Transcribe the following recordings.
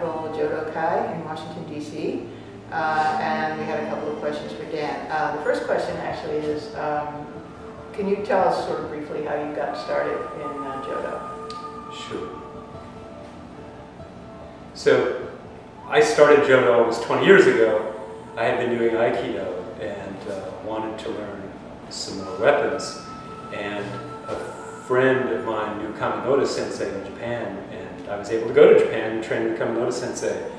Capital Jodo Kai in Washington, D.C. Uh, and we had a couple of questions for Dan. Uh, the first question actually is, um, can you tell us sort of briefly how you got started in uh, Jodo? Sure. So I started Jodo almost 20 years ago. I had been doing Aikido and uh, wanted to learn some more weapons. And a friend of mine knew Kaminoda Sensei in Japan, and I was able to go to Japan and train with Kaminoda Sensei.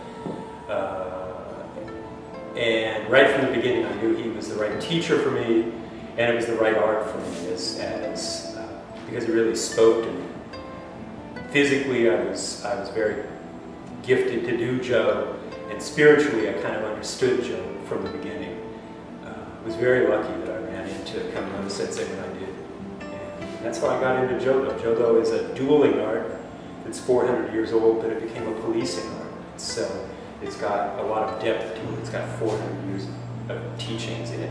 Uh, and right from the beginning, I knew he was the right teacher for me, and it was the right art for me, as, as uh, because he really spoke to me. Physically, I was I was very gifted to do Jo, and spiritually, I kind of understood Jo from the beginning. Uh, I was very lucky that I ran into Kaminoda Sensei when I did. And that's how I got into Jodo. Jodo is a dueling art that's 400 years old, but it became a policing art. So it's got a lot of depth to it. It's got 400 years of teachings in it.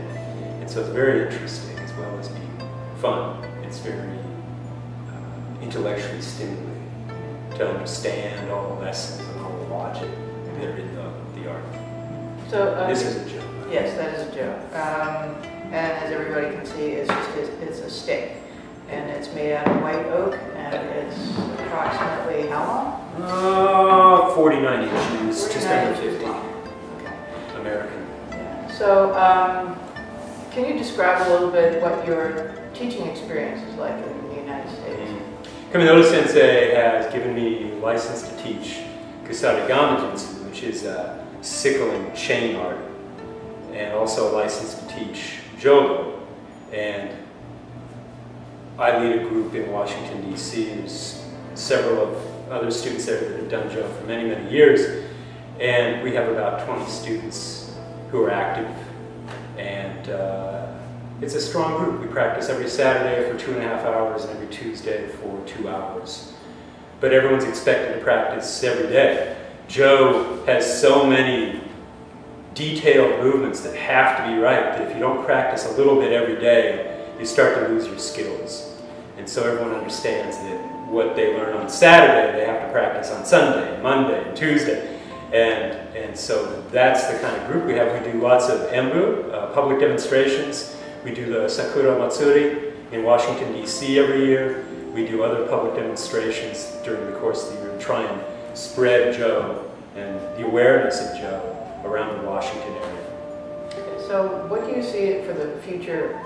And so it's very interesting as well as being fun. It's very uh, intellectually stimulating to understand all the lessons and all the logic that are in the, the art. So uh, This is a joke. Yes, that is a Jo. Um, and as everybody can see, it's just it's, it's a stick, and it's made out of white oak, and it's approximately how long? Uh, 49 inches, just under 50. Okay. American. Yeah. So, um, can you describe a little bit what your teaching experience is like in the United States? Kaminoda Sensei has given me license to teach Kusari Gamajutsu, which is a sickling chain art, and also a license to teach Jodo. And I lead a group in Washington, D.C. There's several of other students there that have done Jo for many, many years. And we have about 20 students who are active. And uh, it's a strong group. We practice every Saturday for two and a half hours and every Tuesday for two hours. But everyone's expected to practice every day. Jo has so many detailed movements that have to be right that if you don't practice a little bit every day, you start to lose your skills. And so everyone understands that what they learn on Saturday, they have to practice on Sunday, Monday, and Tuesday. And, and so that's the kind of group we have. We do lots of embu, uh, public demonstrations. We do the Sakura Matsuri in Washington, D.C. every year. We do other public demonstrations during the course of the year to try and spread Jo and the awareness of Jo around the Washington area. So, what do you see for the future?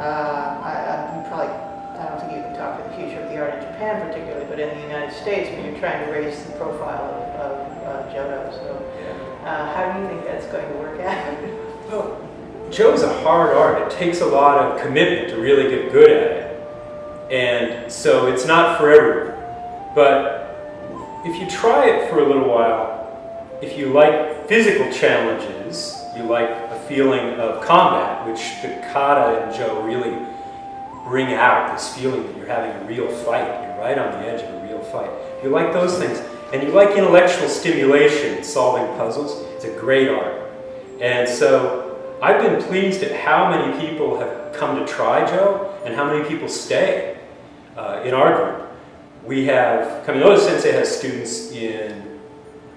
Uh, I, I, you probably, I don't think you can talk for the future of the art in Japan particularly, but in the United States, when you're trying to raise the profile of, of Jodo. So, uh, how do you think that's going to work out? Well, Jo's a hard art. It takes a lot of commitment to really get good at it. And so it's not for everyone. But if you try it for a little while, if you like physical challenges, you like feeling of combat, which the kata and Jo really bring out, this feeling that you're having a real fight. You're right on the edge of a real fight. You like those things, and you like intellectual stimulation, solving puzzles, it's a great art. And so I've been pleased at how many people have come to try Jo and how many people stay uh, in our group. We have, Kaminoda Sensei has students in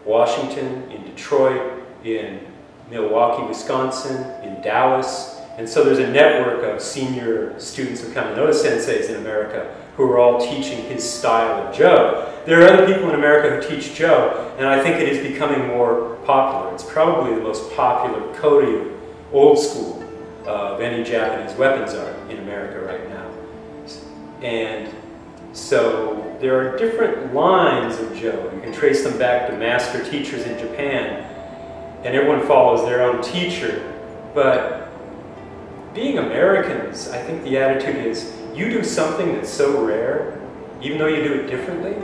Washington, in Detroit, in Milwaukee, Wisconsin, in Dallas. And so there's a network of senior students of Kaminoda Senseis in America who are all teaching his style of Jo. There are other people in America who teach Jo, and I think it is becoming more popular. It's probably the most popular Koryu old school uh, of any Japanese weapons art in America right now. And so there are different lines of Jo. You can trace them back to master teachers in Japan, and everyone follows their own teacher. But being Americans, I think the attitude is you do something that's so rare, even though you do it differently,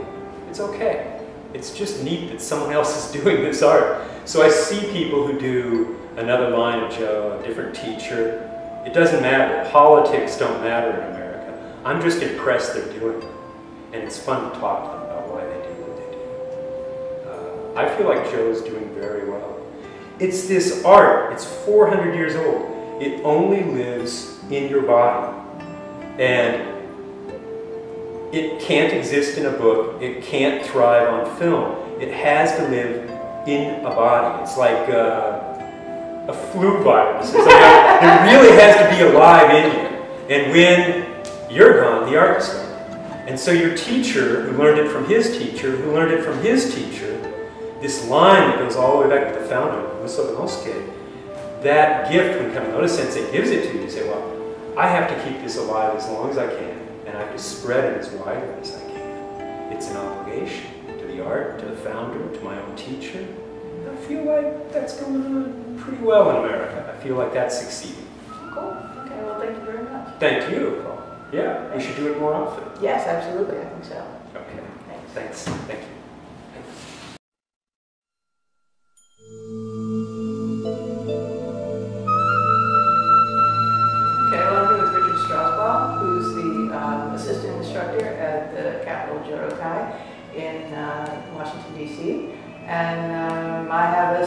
it's okay. It's just neat that someone else is doing this art. So I see people who do another line of Jo, a different teacher. It doesn't matter. Politics don't matter in America. I'm just impressed they're doing it. And it's fun to talk to them about why they do what they do. Uh, I feel like Jo is doing very well. It's this art. It's 400 years old. It only lives in your body. And it can't exist in a book. It can't thrive on film. It has to live in a body. It's like uh, a flu virus. Like it really has to be alive in you. And when you're gone, the art's gone. And so your teacher, who learned it from his teacher, who learned it from his teacher, this line that goes all the way back to the founder, Muso Gonnosuke, that gift when Kaminoda Sensei gives it to you, you say, well, I have to keep this alive as long as I can, and I have to spread it as widely as I can. It's an obligation to the art, to the founder, to my own teacher. I feel like that's going on pretty well in America. I feel like that's succeeding. Cool. Okay, well, thank you very much. Thank you. Yeah, we should do it more often. Yes, absolutely, I think so. Okay, Thanks. thanks. Thank you.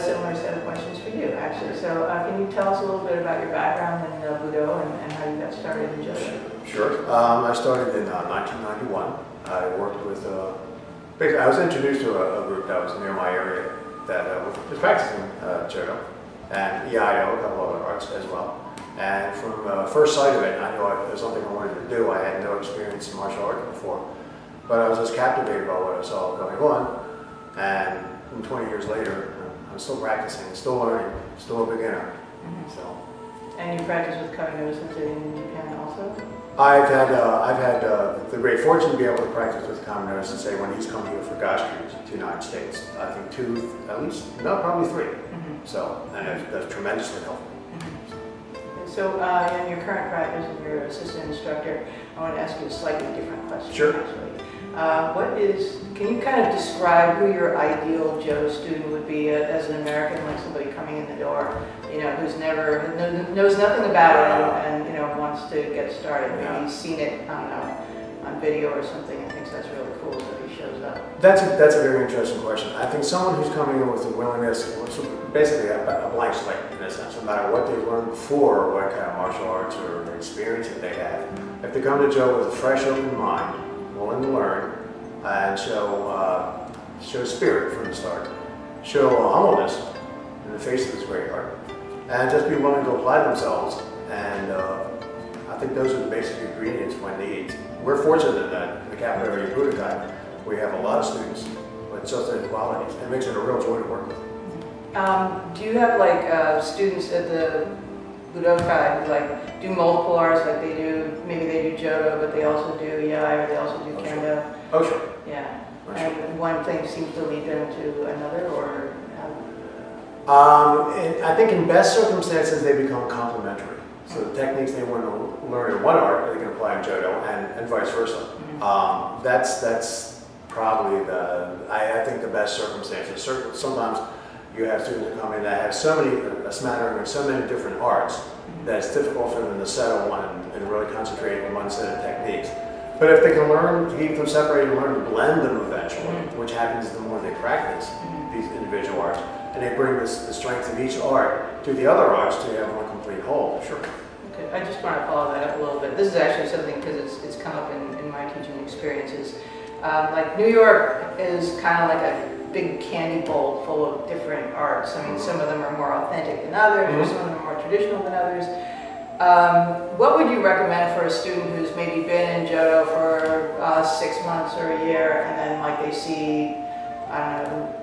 Similar set of questions for you, actually. So uh, can you tell us a little bit about your background in uh, Budo and, and how you got started in Jodo? Sure. Um, I started in uh, 1991. I worked with, uh, basically, I was introduced to a, a group that was near my area that uh, was practicing uh, judo and Iaido, a couple other arts as well. And from uh, first sight of it, I knew it was something I wanted to do. I had no experience in martial arts before, but I was just captivated by what I saw going on. And 20 years later, I'm still practicing, still learning, still a beginner. So. And you practice with Sensei in Japan also? I've had uh, I've had uh, the great fortune to be able to practice with Kaminoda Sensei when he's come here for gasshukus to the United States. I think two, at least, no, probably 3 Mhm. So, and that's, that's tremendously helpful. So, uh, in your current practice and your assistant instructor, I want to ask you a slightly different question. Sure. Actually, uh, what is? Can you kind of describe who your ideal Jo student would be as an American, like somebody coming in the door, you know, who's never knows nothing about it and, and you know wants to get started. Maybe he's seen it, I don't know, on video or something, and thinks that's really cool, so he shows up. That's a, that's a very interesting question. I think someone who's coming in with a willingness, basically a, a blank slate in a sense, no matter what they've learned before or what kind of martial arts or experience that they have, if they come to Jo with a fresh, open mind, willing to learn, and show uh, show spirit from the start, show humbleness in the face of this great art, and just be willing to apply themselves. And uh, I think those are the basic ingredients one needs. We're fortunate that in the capital area Jodokai, we have a lot of students with those qualities. It makes it a real joy to work with. Um, do you have like uh, students at the Jodokai who like do multiple arts, like they do, maybe they do Jodo, but they also do Iai, or they also do Oh. Kendo? Oh, sure. Yeah. Oh. And one thing seems to lead them to another, or, um, and I think in best circumstances, they become complementary. So the techniques they want to learn in one art, they can apply in Jodo, and, and vice versa. mhm. Um, that's that's probably the I, I think the best circumstances. Certain, sometimes you have students come in that have so many a smattering of so many different arts that it's difficult for them to settle on and, and really concentrate on one set of techniques. But if they can learn to keep them separated and learn to blend them eventually, Mhm. which happens the more they practice Mhm. these individual arts, and they bring this, the strength of each art to the other arts to have one complete whole. Sure. Okay, I just want to follow that up a little bit. This is actually something, because it's, it's come up in, in my teaching experiences. Um, like New York is kind of like a big candy bowl full of different arts. I mean, some of them are more authentic than others, Mhm. some of them are more traditional than others. Um, what would you recommend for a student who's maybe been in Jodo for uh, six months or a year, and then like they see, I don't know,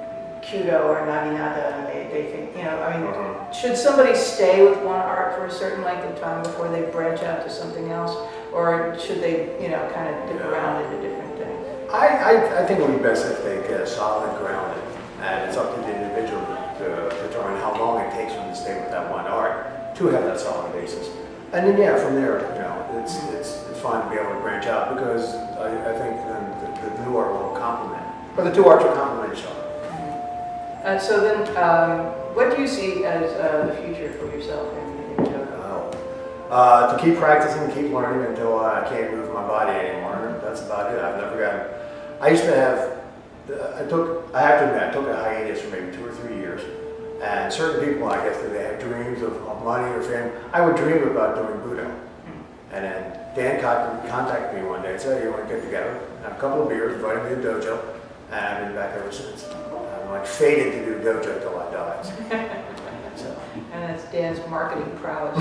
Kudo or Naginata, and they, they think, you know, I mean, Mhm. should somebody stay with one art for a certain length of time before they branch out to something else? Or should they, you know, kind of dip Yeah. around into different things? I, I, I think it would be best if they get a solid grounding, and it's up to the individual to determine how long it takes them to stay with that one art to have that solid basis. And then, yeah, from there, you know, it's, it's, it's fine to be able to branch out because I, I think then the, the new art will complement, but the two arts will complement each other. Uh, so then, um, what do you see as uh, the future for yourself in, in? Well, Uh, to keep practicing, keep learning until I can't move my body anymore. That's about it. I've never gotten. I used to have. I took. I have to admit, I took a hiatus for maybe two or three years. And certain people, I guess, they have dreams of, of money or fame. I would dream about doing Budo, hmm. And then Dan con- contacted me one day and said, hey, you want to get together, have a couple of beers, invited me to dojo, and I've been back ever since. I'm like fated to do dojo till I die. So, And that's Dan's marketing prowess.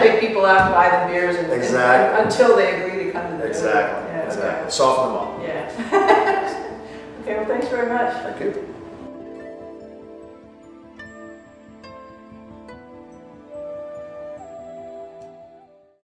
Take people out and buy them beers and. and- Exactly. Until they agree to come to the. Exactly, Yeah, okay. exactly. Soften them up. Yeah. Okay, well, thanks very much. Thank you.